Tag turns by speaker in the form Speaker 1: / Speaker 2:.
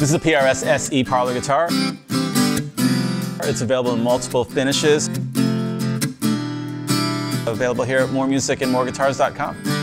Speaker 1: This is a PRS SE parlor guitar. It's available in multiple finishes. Available here at moremusicandmoreguitars.com.